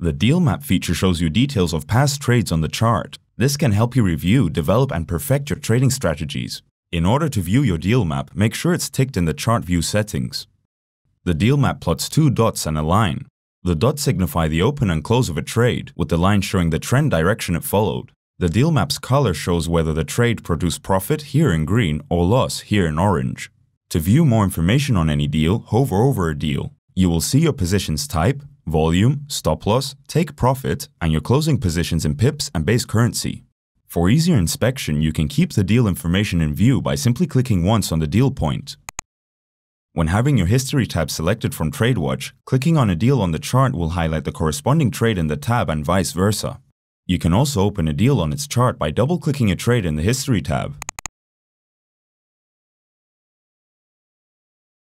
The Deal Map feature shows you details of past trades on the chart. This can help you review, develop, and perfect your trading strategies. In order to view your deal map, make sure it's ticked in the chart view settings. The deal map plots two dots and a line. The dots signify the open and close of a trade, with the line showing the trend direction it followed. The deal map's color shows whether the trade produced profit here in green or loss here in orange. To view more information on any deal, hover over a deal. You will see your positions type, volume, stop loss, take profit, and your closing positions in pips and base currency. For easier inspection, you can keep the deal information in view by simply clicking once on the deal point. When having your History tab selected from TradeWatch, clicking on a deal on the chart will highlight the corresponding trade in the tab and vice versa. You can also open a deal on its chart by double-clicking a trade in the History tab.